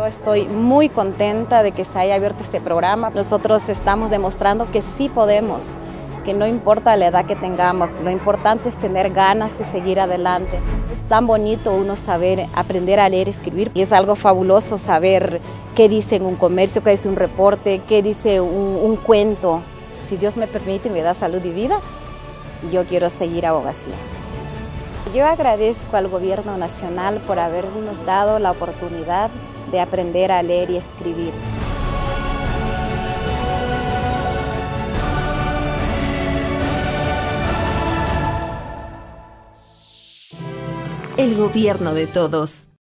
Yo estoy muy contenta de que se haya abierto este programa. Nosotros estamos demostrando que sí podemos, que no importa la edad que tengamos, lo importante es tener ganas de seguir adelante. Es tan bonito uno saber aprender a leer escribir y es algo fabuloso saber qué dice en un comercio, qué dice un reporte, qué dice un, un cuento. Si Dios me permite y me da salud y vida, yo quiero seguir abogacía. Yo agradezco al gobierno nacional por habernos dado la oportunidad de aprender a leer y escribir. El gobierno de todos.